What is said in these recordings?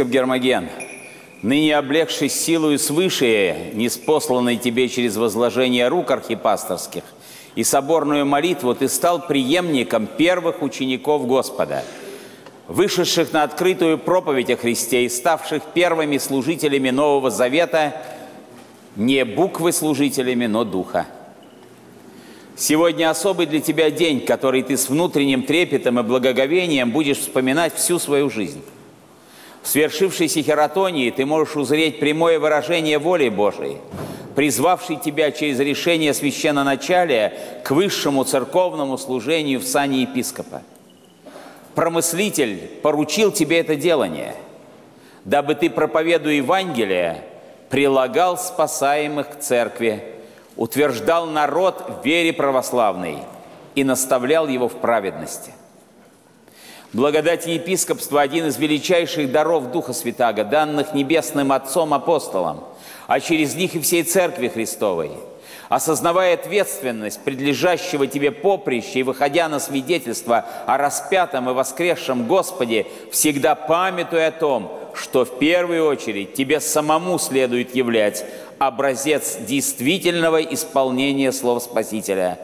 Епископ Гермоген, ныне облегшись силою свыше, неспосланной тебе через возложение рук архипасторских и соборную молитву, ты стал преемником первых учеников Господа, вышедших на открытую проповедь о Христе и ставших первыми служителями Нового Завета, не буквы служителями, но Духа. Сегодня особый для тебя день, который ты с внутренним трепетом и благоговением будешь вспоминать всю свою жизнь. В свершившейся хератонии ты можешь узреть прямое выражение воли Божией, призвавшей тебя через решение священноначалия к высшему церковному служению в сане епископа. Промыслитель поручил тебе это делание, дабы ты, проповедуя Евангелие, прилагал спасаемых к церкви, утверждал народ в вере православной и наставлял его в праведности. Благодать и епископство – один из величайших даров Духа Святаго, данных Небесным Отцом Апостолам, а через них и всей Церкви Христовой. Осознавая ответственность предлежащего тебе поприща и выходя на свидетельство о распятом и воскресшем Господе, всегда памятуя о том, что в первую очередь тебе самому следует являть образец действительного исполнения слов Спасителя,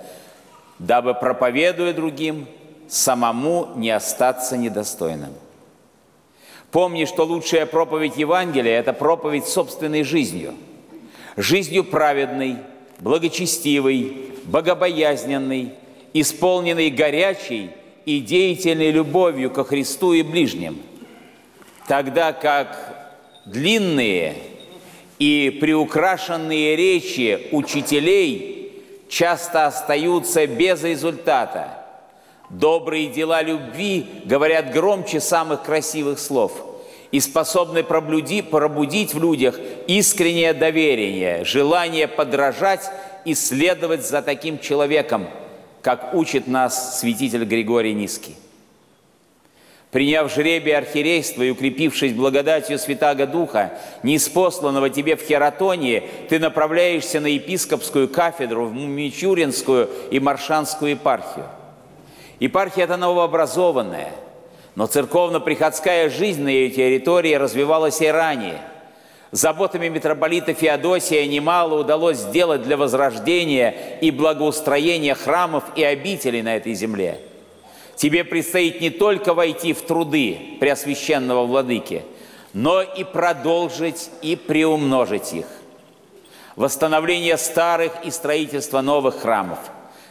дабы, проповедуя другим, самому не остаться недостойным. Помни, что лучшая проповедь Евангелия – это проповедь собственной жизнью. Жизнью праведной, благочестивой, богобоязненной, исполненной горячей и деятельной любовью ко Христу и ближним. Тогда как длинные и приукрашенные речи учителей часто остаются без результата – Добрые дела любви говорят громче самых красивых слов и способны пробудить, пробудить в людях искреннее доверие, желание подражать и следовать за таким человеком, как учит нас святитель Григорий Низкий. Приняв жребие архирейства и укрепившись благодатью Святаго Духа, неиспосланного тебе в Хератонии, ты направляешься на епископскую кафедру в Мичуринскую и Маршанскую епархию. Епархия – это новообразованная, но церковно-приходская жизнь на ее территории развивалась и ранее. Заботами митрополита Феодосия немало удалось сделать для возрождения и благоустроения храмов и обителей на этой земле. Тебе предстоит не только войти в труды Преосвященного Владыки, но и продолжить и приумножить их. Восстановление старых и строительство новых храмов –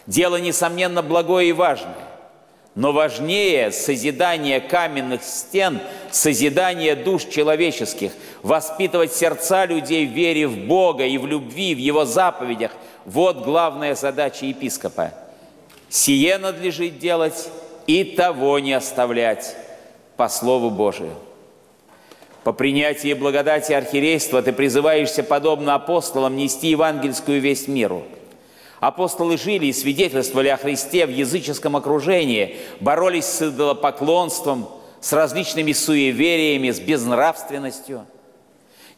дело, несомненно, благое и важное. Но важнее созидание каменных стен, созидание душ человеческих, воспитывать сердца людей в вере в Бога и в любви, в Его заповедях. Вот главная задача епископа. Сие надлежит делать и того не оставлять по Слову Божию. По принятии благодати архиерейства ты призываешься, подобно апостолам, нести евангельскую весть миру – Апостолы жили и свидетельствовали о Христе в языческом окружении, боролись с идолопоклонством, с различными суевериями, с безнравственностью.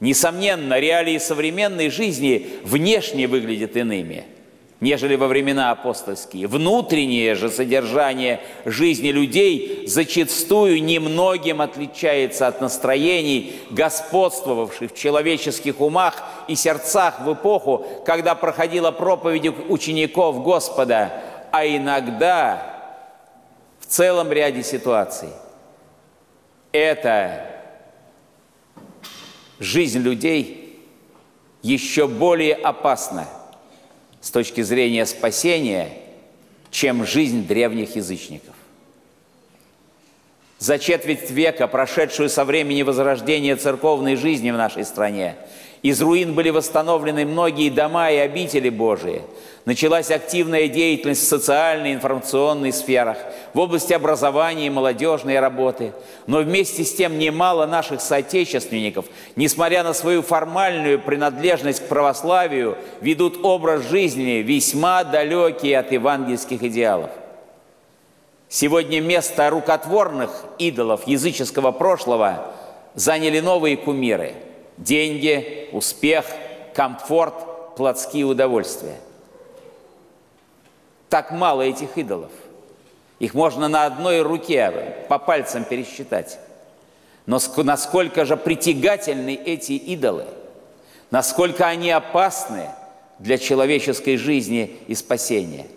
Несомненно, реалии современной жизни внешне выглядят иными – нежели во времена апостольские. Внутреннее же содержание жизни людей зачастую немногим отличается от настроений, господствовавших в человеческих умах и сердцах в эпоху, когда проходила проповедь учеников Господа, а иногда в целом ряде ситуаций. Это жизнь людей еще более опасна – с точки зрения спасения, чем жизнь древних язычников. За четверть века, прошедшую со времени возрождения церковной жизни в нашей стране, из руин были восстановлены многие дома и обители Божии. Началась активная деятельность в социальной и информационной сферах, в области образования и молодежной работы. Но вместе с тем немало наших соотечественников, несмотря на свою формальную принадлежность к православию, ведут образ жизни весьма далекий от евангельских идеалов. Сегодня место рукотворных идолов языческого прошлого заняли новые кумиры – деньги, успех, комфорт, плотские удовольствия. Так мало этих идолов. Их можно на одной руке по пальцам пересчитать. Но насколько же притягательны эти идолы, насколько они опасны для человеческой жизни и спасения –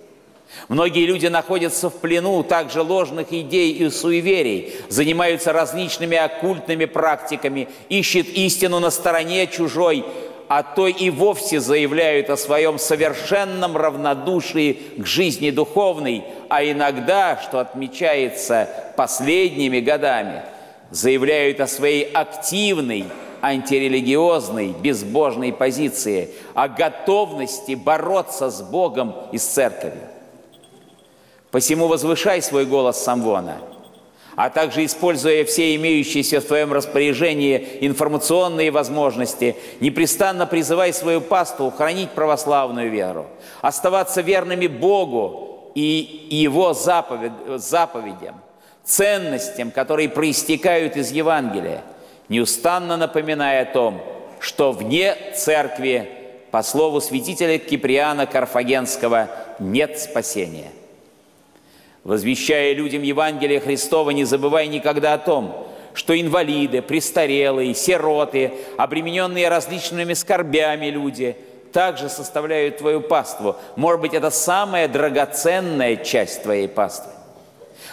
Многие люди находятся в плену также ложных идей и суеверий, занимаются различными оккультными практиками, ищут истину на стороне чужой, а то и вовсе заявляют о своем совершенном равнодушии к жизни духовной, а иногда, что отмечается последними годами, заявляют о своей активной, антирелигиозной, безбожной позиции, о готовности бороться с Богом и с Церковью. Посему возвышай свой голос Самвона, а также, используя все имеющиеся в твоем распоряжении информационные возможности, непрестанно призывай свою пасту хранить православную веру, оставаться верными Богу и Его заповед, заповедям, ценностям, которые проистекают из Евангелия, неустанно напоминая о том, что вне церкви, по слову святителя Киприана Карфагенского, нет спасения – Возвещая людям Евангелие Христова, не забывай никогда о том, что инвалиды, престарелые, сироты, обремененные различными скорбями люди также составляют твою паству. Может быть, это самая драгоценная часть твоей паствы.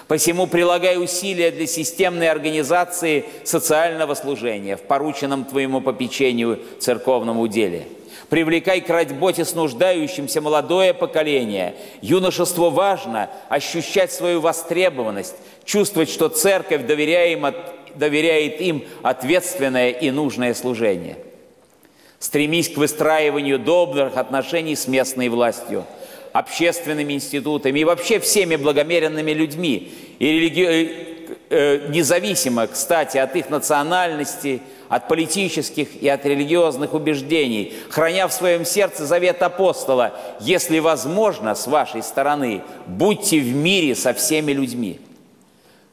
Посему прилагай усилия для системной организации социального служения в порученном твоему попечению церковном уделе – Привлекай к работе с нуждающимся молодое поколение. Юношеству важно ощущать свою востребованность, чувствовать, что церковь доверяет им ответственное и нужное служение. Стремись к выстраиванию добрых отношений с местной властью, общественными институтами и вообще всеми благомеренными людьми, и религи... Э, э, независимо, кстати, от их национальности – от политических и от религиозных убеждений, храня в своем сердце завет апостола, если возможно, с вашей стороны, будьте в мире со всеми людьми.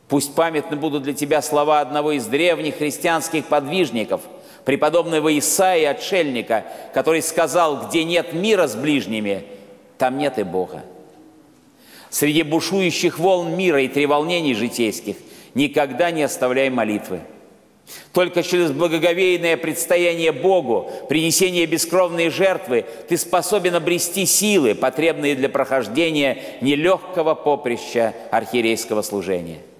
Пусть памятны будут для тебя слова одного из древних христианских подвижников, преподобного Исаия, отшельника, который сказал, где нет мира с ближними, там нет и Бога. Среди бушующих волн мира и треволнений житейских никогда не оставляй молитвы – только через благоговейное предстояние Богу, принесение бескровной жертвы, ты способен обрести силы, потребные для прохождения нелегкого поприща архиерейского служения –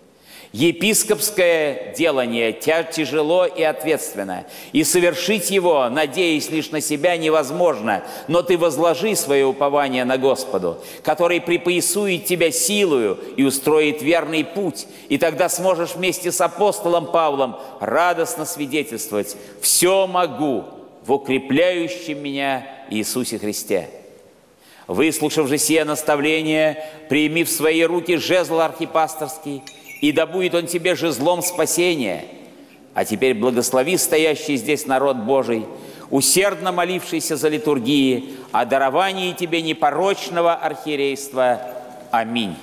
Епископское делание тяжело и ответственно, и совершить его, надеясь лишь на себя, невозможно, но ты возложи свое упование на Господу, который припоясует тебя силою и устроит верный путь, и тогда сможешь вместе с апостолом Павлом радостно свидетельствовать «Все могу в укрепляющем меня Иисусе Христе». Выслушав же сие наставление, прими в свои руки жезл архипасторский – и да будет он тебе жезлом спасения. А теперь благослови стоящий здесь народ Божий, усердно молившийся за литургии, о даровании тебе непорочного архиерейства. Аминь.